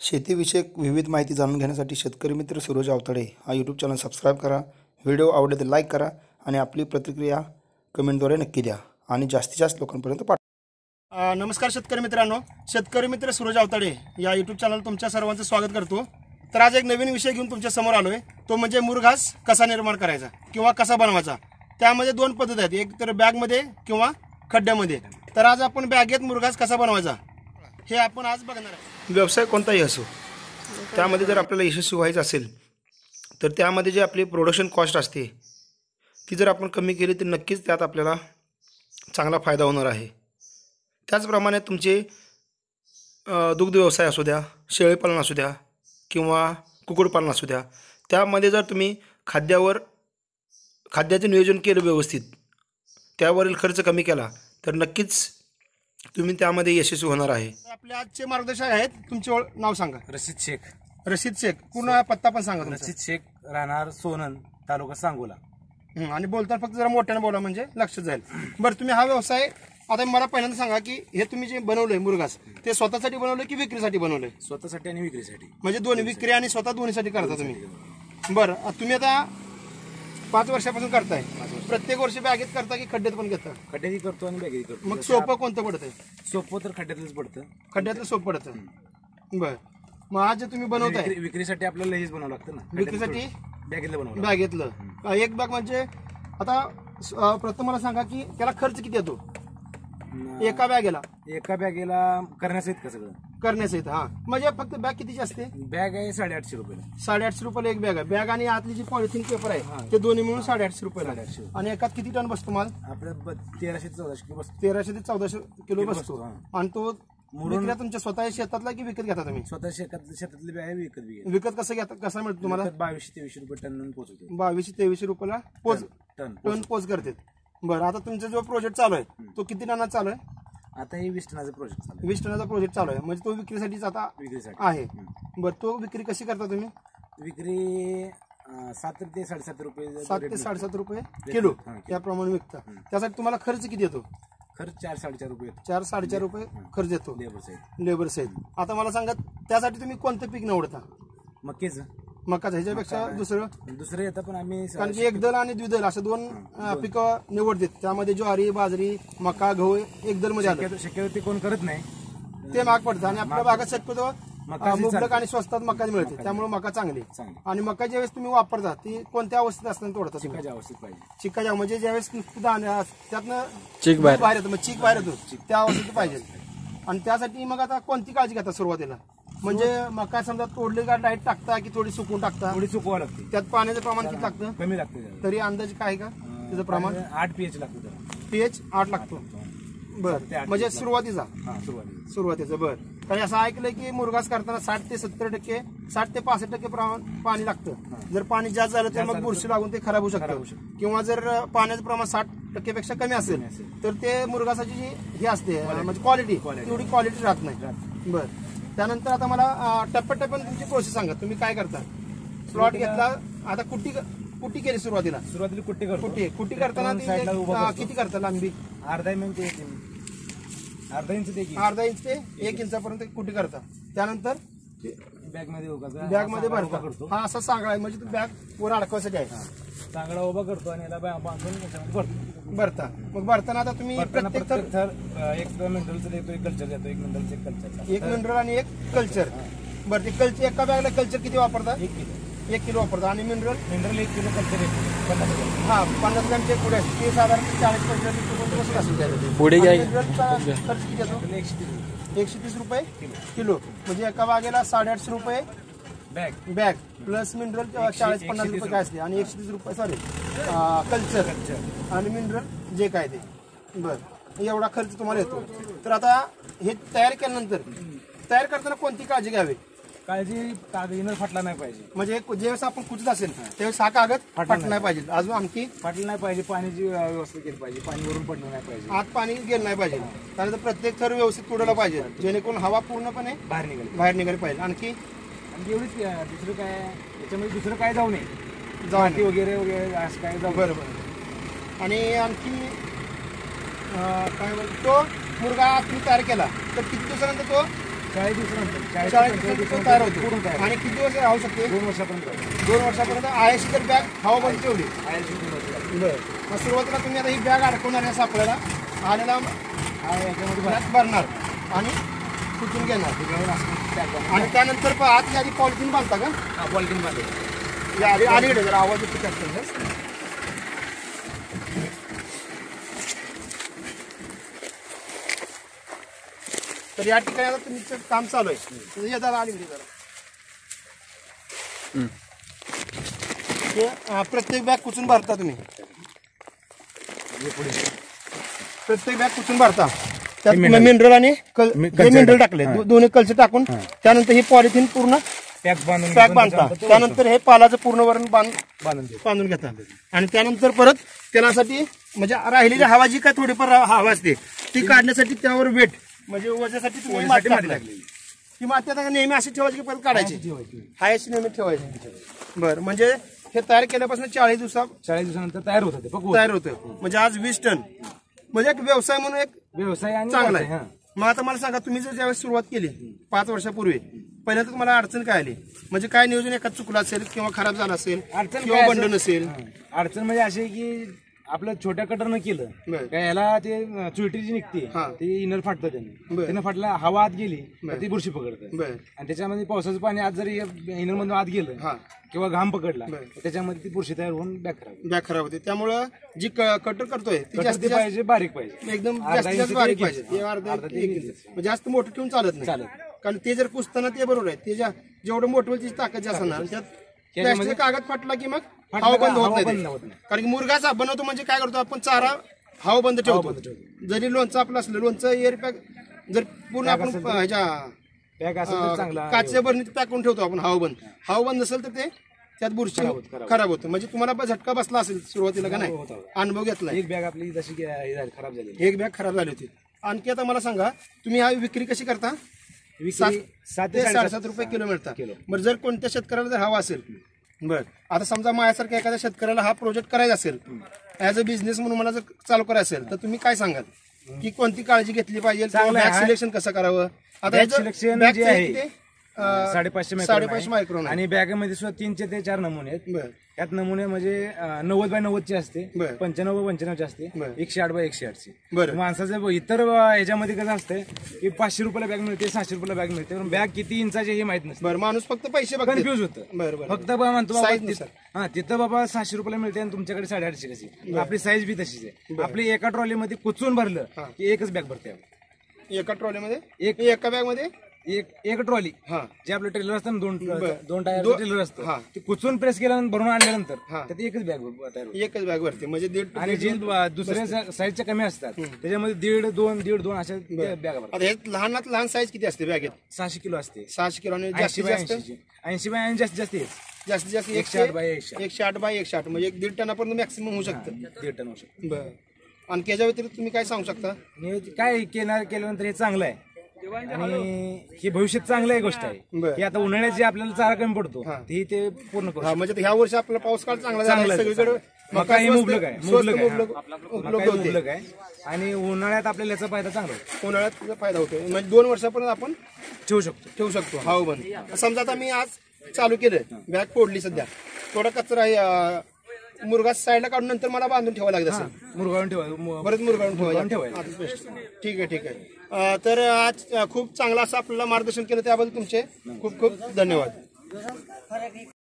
शेतीविषयक विविध माहिती जाणून घेण्यासाठी शेतकरी मित्र सूरज आवताडे. हा यूट्यूब चॅनल सबस्क्राईब करा. व्हिडिओ आवडले तर लाईक करा आणि आपली प्रतिक्रिया कमेंटद्वारे नक्की द्या आणि जास्तीत जास्त लोकांपर्यंत पाठवा. नमस्कार शेतकरी मित्रांनो. शेतकरी मित्र सूरज आवताडे या यूट्यूब चॅनल तुमच्या सर्वांचं स्वागत करतो. तर आज एक नवीन विषय घेऊन तुमच्यासमोर आलो आहे तो म्हणजे मुरघास कसा निर्माण करायचा किंवा कसा बनवायचा? त्यामध्ये दोन पद्धती आहेत. एक तर बॅगमध्ये किंवा खड्ड्यामध्ये. तर आज आपण बॅगेत मुरघास कसा बनवायचा? हे आपण आज बघणार आहे व्यवसाय कोणताही असो त्यामध्ये जर आपल्याला यशस्वी व्हायचं असेल तर त्यामध्ये जे आपली प्रोडक्शन कॉस्ट असते ती जर आपण कमी केली तर नक्कीच त्यात आपल्याला चांगला फायदा होणार आहे. त्याचप्रमाणे तुमचे दुग्ध व्यवसाय असू द्या शेळीपालन असू द्या किंवा कुक्कुटपालन असू द्या त्यामध्ये जर तुम्ही खाद्यावर खाद्याचे नियोजन केलं व्यवस्थित त्यावरील खर्च कमी केला तर नक्कीच तुम्ही त्यामध्ये यशस्वी होणार आहे. आपले आजचे मार्गदर्शक आहेत. तुमचे ओळ- नाव सांगा. रशीद शेख. रशीद शेख. पूर्ण पत्ता पण सांगा तुमचा. रशीद शेख राहणार सोनन तालुका सांगोला. हं, आणि बोलताना फक्त जरा मोठ्याने बोला म्हणजे लक्षात जाईल. बरं तुम्ही हा व्यवसाय आता मला पहिल्यांदा सांगा की हे तुम्ही जे बनवलंय मुरगास ते स्वतःसाठी बनवलंय की विक्रीसाठी बनवलंय? स्वतःसाठी आणि विक्रीसाठी. म्हणजे दोन्ही विक्री आणि स्वतः दोन्हीसाठी करता तुम्ही? बरं तुम्ही आता पाच वर्षापासून करताय. प्रत्येक वर्षी बॅगेत करता की खड्ड्यात पण घेता? खड्ड्याही करतो आणि बॅगेही करतो. मग सोपं कोणतं पडतंय? सोपं तर खड्ड्यातलंच पडतं. खड्ड्यातलं सोपं पडतं बरं. मग आज जे तुम्ही बनवताय विक्री- विक्रीसाठी आपल्याला लगेच बनावं लागतं ना. विक्रीसाठी? बॅगेतलं बनवलं बॅगेतलं. एक बॅग म्हणजे आता अं, प्रथम मला सांगा की त्याला खर्च किती येतो? एका बॅगेला? एका बॅगेला करण्याचं आहेत का सगळं? करण्यासहित हा. म्हणजे फक्त बॅग कितीची असते? बॅग आहे साडेआठशे रुपयाला. साडेआठशे रुपयाला एक बॅग आहे. बॅग आणि आतली जी पॉलिथिन पेपर आहे ते दोन्ही मिळून साडेआठशे रुपयाला आहे. साडेआठशे. आणि एकात किती टन बसतो माल? आपल्या तेराशे चौदाशे किलो बसतो. तेराशे ते चौदाशे किलो किलो बसतो. बसतो, हा. आणि तो तुमच्या स्वतः शेतातला की विकत घेता तुम्ही? स्वतः शेतात शेतातली बॅग आहे विकत बी विकत कसं घेता कसं मिळतं तुम्हाला? विकत बावीसशे तेवीसशे रुपये टन पोहोचवतो. बावीसशे तेवीसशे रुपयाला पोच टन टन पोच करते बरं आता तुमचा जो प्रोजेक्ट चालू आहे तो किती टनात चालू आहे? आता हे वीस टनाचा प्रोजेक्ट चालू वीस टनाचा प्रोजेक्ट चालू आहे. म्हणजे तो विक्रीसाठीच आता आहे विक्रीसाठी. आहे. बरं तो विक्री कशी करता तुम्ही? विक्री अं, सात ते साडेसात रुपये सात ते साडेसात रुपये किलो त्याप्रमाणे विकता. त्यासाठी तुम्हाला खर्च किती येतो? खर्च चार साडेचार रुपये चार साडेचार रुपये खर्च येतो. लेबर साईड लेबर सहित. आता मला सांगा त्यासाठी तुम्ही कोणतं पीक निवडता? मक्केच. मकाचं ह्याच्यापेक्षा दुसरं? दुसरं येतं पण आम्ही कारण की एक दल आणि द्विदल असं दोन अं, पिकं निवडतात. त्यामध्ये ज्वारी बाजरी मका गहू एक दलमध्ये आलं शक्यतो शक्यतो ते कोण करत नाही. ते महाग पडतं आणि आपल्या भागात शक्यतो मका अं, मुबलक आणि स्वस्तात मका मिळते. त्यामुळे मका चांगली. चांगली. आणि मका ज्यावेळेस तुम्ही वापरता ती कोणत्या अवस्थेत असताना तोडता तुम्ही चिकाच्या अवस्थेत पाहिजे. चिकाच्या म्हणजे ज्यावेळेस नुसतं दाणे त्यातनं चीक बाहेर. येतं मग चीक बाहेर येतो. त्या अवस्थेत पाहिजे. आणि त्यासाठी मग आता कोणती काळजी घेता सुरुवातीला? म्हणजे मका समजा तोडली का डाईट टाकता की थोडी सुकून टाकता? थोडी चुकवा लागते. त्यात पाण्याचं प्रमाण किती लागतं? कमी लागते त्याला. तरी अंदाजे काय का? त्याचं प्रमाण? आणि आठ पीएच लागतं त्याला. पीएच आठ लागतो. बर. ते आठ म्हणजे सुरुवातीचा? हा सुरुवातीला सुरुवातीचं बर. कारण असं ऐकलंय की मुरगास करताना साठ ते सत्तर टक्के साठ ते पासष्ट टक्के प्रमाण पाणी लागतं. जर पाणी जास्त झालं तर मग बुरशी लागून ते खराब होऊ खराब होऊ शकतं. किंवा जर पाण्याचं प्रमाण साठ टक्केपेक्षा कमी असेल तर ते मुरगासाची जी हे असते म्हणजे क्वालिटी तेवढी क्वालिटी राहत नाही. बर. त्यानंतर आता मला टप्प्याटप्प्याने तुमची प्रोसेस सांगा. तुम्ही काय करता? प्लॉट घेतला आता कुट्टी कुट्टी केली सुरुवातीला? सुरुवातीला कुट्टी करतो. कुट्टी कुट्टी करताना ती साईडला एक, उभा अं, करतो. किती करता लांबी? अर्धा इंच ते एक इंच. अर्धा इंच ते एक इंच. अर्धा इंच ते एक इंचापर्यंत कुठे करता. त्यानंतर बॅगमध्ये उभा बॅगमध्ये भरता. करतो. हा असा आहे. म्हणजे तू बॅग वर अडकवायसाठी आहे. चांगला उभा करतो आणि याला बा- बांधून याच्यामध्ये भरतो. भरता. मग भरताना आता तुम्ही भरताना प्रत्येक थर प्रत्येक थर अं, एक मिनरलचं देतो एक कल्चर देतो एक मिनरलचं एक कल्चर एक मिनरल आणि एक कल्चर बरं ते कल्चर एका बॅगला कल्चर किती वापरता? एक किलो. एक किलो वापरता. आणि मिनरल मिनरल एक किलो कल्चर एक किलो. पन्नास ग्रॅम. हा पन्नास ग्रॅमचे पुढे. असते ते साधारण चाळीस पंचेचाळीस असेल. पुढे घ्या. मिनरलचा खर्च किती येतो मिनरल एकशे तीस रुपये. एकशे तीस रुपये किलो. म्हणजे एका बागेला साडेआठशे रुपये बॅग बॅग प्लस मिनरल चाळीस पन्नास रुपये काय असते आणि एकशे तीस रुपये सॉरी कल्चर आणि मिनरल जे काय ते. बर. एवढा खर्च तुम्हाला येतो. तर आता हे तयार केल्यानंतर तयार करताना कोणती काळजी घ्यावी? काळजी कागद इनर फाटला नाही पाहिजे. म्हणजे ज्यावेळेस आपण कुचत असेल त्यावेळेस हा कागद फाटला नाही पाहिजे. अजून आणखी? फाटलं नाही पाहिजे. पाण्याची व्यवस्था केली पाहिजे. पाणी वरून पडलं नाही पाहिजे. आत पाणी गेलं नाही पाहिजे. त्यानंतर प्रत्येक थर व्यवस्थित तुडवला पाहिजे. जेणेकरून हवा पूर्णपणे बाहेर निघाली बाहेर निघाली पाहिजे. आणखी आणि एवढीच दुसरं काय याच्यामध्ये दुसरं काय जाऊ नये. जाऊन माती वगैरे वगैरे असं काय जाऊ बरं बरं आणि आणखी अं, काय म्हणतो तो मुलगा तुम्ही तयार केला तर किती दिवसानंतर तो? चाळीस दिवसानंतर चाळीस चाळीस ते पंचेचाळीस दिवसात तयार दिवसानंतर पूर्ण होतो तयार आणि किती दिवस राहू शकते? दोन वर्षापर्यंत. दोन वर्षापर्यंत. आयशी तर बॅग हवाबंद ठेवली आयएलसी पूर्ण बरं. मग सुरुवातीला तुम्ही आता ही बॅग अडकवणार आहे सापळ्याला. आलेला हा याच्यामध्ये भरा. भरणार. आणि कुठून घेणार. आणि त्यानंतर प- आत आधी पॉलिथिन बांधता का? हा पॉलिथिन बांधेल या आधी अलीकडे जर आवाज येतो त्यात तर या ठिकाणी आता तुमचं काम चालू आहे. तर या जरा अलीकडे जरा. हे, अं, प्रत्येक बॅग कुचून भरता तुम्ही? प्रत्येक बॅग कुचून भरता? त्यात मिनरल आणि कल्चर मिनरल टाकले. दो- दोन्ही कलचे टाकून त्यानंतर ही पॉलिथिन पूर्ण पॅक बांधून पॅक बांधता. त्यानंतर हे पालाचं पूर्ण वरण बांध बांधून देऊ बांधून घेतात आणि त्यानंतर परत त्यासाठी म्हणजे राहिलेली हवा जी काय थोडीफार हवा असते ती काढण्यासाठी त्यावर वेट म्हणजे वजासाठी तुम्ही माती माती टाकली. ती माती आता नेहमी अशी ठेवायची की परत काढायची. हाय अशी नेहमी ठेवायची. बरं म्हणजे हे तयार केल्यापासून चाळीस दिवसात चाळीस दिवसानंतर तयार होतं ते तयार होतं. म्हणजे आज वीस टन. म्हणजे एक व्यवसाय म्हणून एक व्यवसाय आणि चांगला आहे हा. मग आता मला सांगा तुम्ही जर ज्यावेळेस सुरुवात केली पाच वर्षापूर्वी पहिल्या तर तुम्हाला अडचण काय आली म्हणजे काय नियोजन एखाद चुकलं असेल किंवा खराब झालं असेल अडचण किंवा काय बंड असेल? नसेल हा. अडचण म्हणजे अशी आहे की आपलं छोट्या कटरनं केलं बरं. काय याला ते अं, चुलटी जी निघते हा. ते इनर फाटतं त्याने बरं. त्यानं फाटला हवा आत गेली. तर ती बुरशी पकडतं बर आणि त्याच्यामध्ये पावसाचं पाणी आत जरी इनर मधून आत गेलं हा किंवा घाम पकडला बरं. तर त्याच्यामध्ये ती बुरशी तयार होऊन बॅक खराब बॅग खराब होते त्यामुळं जी क- कटर करतोय ती कटर जास्तीत ते जास्त पाहिजे बारीक पाहिजे एकदम अर्धा जास्तीत जास्त इंच ते बारीक एक पाहिजे इंच. ते अर्धा अर्धा ते एक एक इंच. इंच. जास्त मोठं ठेवून चालत नाही चालत. कारण ते जर पुसताना ते बरोबर आहे ते ज्या- जेवढं मोठं होईल त्याची ताकद जास्त असणार आणि त्यात त्याच्यामध्ये- प्लास्टिक कागद फाटला की मग फाटला हवा का? बंद होत हवा नाही बंद. कारण की मुरगाचा बनवतो म्हणजे काय करतो आपण? चारा हवा बंद ठेवतो. बंद ठेवतो. जरी लोणचं आपलं असलं लोणचं एअर पॅक जर पूर्ण आपण असेल तर- ह्याच्या पॅक असेल तर चांगला काचच्या बरणीत पॅक करून ठेवतो आपण हवा बंद. हवा बंद नसेल तर ते त्यात बुरशी खराब होतं म्हणजे तुम्हाला पण झटका बसला असेल सुरुवातीला का नाही? होता. अनुभव घेतलाय. एक बॅग आपली जशी की हे झाली, खराब झाली. एक बॅग खराब झाली होती. आणखी आता मला सांगा तुम्ही हा विक्री कशी करता? सात सात ते साडेसात रुपये किलो मिळतात किलो. बरं जर कोणत्या शेतकऱ्याला जर हवा असेल बर आता समजा माझ्यासारख्या एखाद्या शेतकऱ्याला हा प्रोजेक्ट करायचा असेल ॲज अ बिझनेस म्हणून मला जर चालू करायचं असेल तर तुम्ही काय सांगाल की कोणती काळजी घेतली पाहिजे चांगलं आहे. सिलेक्शन कसं करावं आता selection bag जे आहे? अं, साडेपाचशे साडेपाचशे आहे. मायक्रॉन आहे. आणि बॅगेमध्ये सुद्धा तीनचे ते चार नमुने आहेत. बर. त्यात नमुने म्हणजे अं, नव्वद बाय नव्वदचे असते. बरं. पंच्याण्णव बाय पंच्याण्णवचे असते. एकशे आठ बाय एकशे आठचे. बरं. माणसाचं इतर अं, ह्याच्यामध्ये कसं असतंय की पाचशे रुपयाला बॅग मिळते सहाशे रुपयाला बॅग मिळते. पण बॅग किती इंचाचे हे माहीत नसतं. बरं माणूस फक्त पैसे बघतो. कन्फ्युज होतं. बरं बरं फक्त म्हणतो बाबा Size तिथं-. हा तिथं बाबा सहाशे रुपयाला मिळते आणि तुमच्याकडे साडेआठशे कशी आपली साईज बी तशीच आहे. आपली एका ट्रॉलीमध्ये कुचून भरलं की एकच बॅग भरते आपण. एका ट्रॉलीमध्ये एक- एका बॅगमध्ये? एक एक ट्रॉली हा. जे आपलं ट्रेलर असतं ना दोन बरं. दोन टायर दो- ट्रेलर हा. असतं ते कुचून प्रेस केल्यानंतर भरून आणल्यानंतर हा. त्यात एकच बॅग तयार होते. एकच बॅग भरते म्हणजे दीड आणि जे दुसऱ्या साईजच्या कमी असतात त्याच्यामध्ये दीड दोन दीड दोन अशा बॅगा आता हे लहानात लहान साईज किती असते बॅगेत सहाशे किलो असते. सहाशे किलो आणि ऐंशी जास्तीत बाय जास्त? ऐंशी ऐंशी बाय ऐंशी जास्तीत जास्त हेच. जास्तीत जास्त एकशे आठ बाय एकशे आठ. एकशे आठ बाय एकशे आठ म्हणजे एक दीड टनापर्यंत मॅक्सिमम होऊ शकतं. दीड टन होऊ शकतं. बरं. आणि त्याच्या व्यतिरिक्त तुम्ही काय सांगू शकता? आणि काय केणार केल्यानंतर हे चांगलं आहे. आणि हे भविष्यात चांगलं आहे गोष्ट आहे. बरं. की आता उन्हाळ्यात जे आपल्याला चारा कमी पडतो. हा. ते ते पूर्ण करू हा म्हणजे ह्या वर्षी आपला पाऊस काळ चांगला झाला चांगला आहे. आहे, सगळीकडे मका मका ही स्वस्त- मुबलक आहे स्वस्त मुबलक आहे मुबलक. उपलब्ध मका ही होते. मुबलक आहे. आणि उन्हाळ्यात आपल्याला याचा फायदा चांगला होतो. उन्हाळ्यात त्याचा फायदा होतो म्हणजे दोन वर्षापर्यंत आपण ठेवू शकतो. ठेवू शकतो. हाव बंद समजा आता मी आज चालू केलं बॅग फोडली सध्या. थोडा कचरा आहे, अं, मुरगा साईडला काढून नंतर मला बांधून ठेवावं लागत असेल मुरगाळून ठेवा परत मुरगाळून. आता best. ठीक आहे ठीक आहे अं, तर आज अं, खूप चांगलं असं आपल्याला मार्गदर्शन केलं त्याबद्दल तुमचे खूप खूप धन्यवाद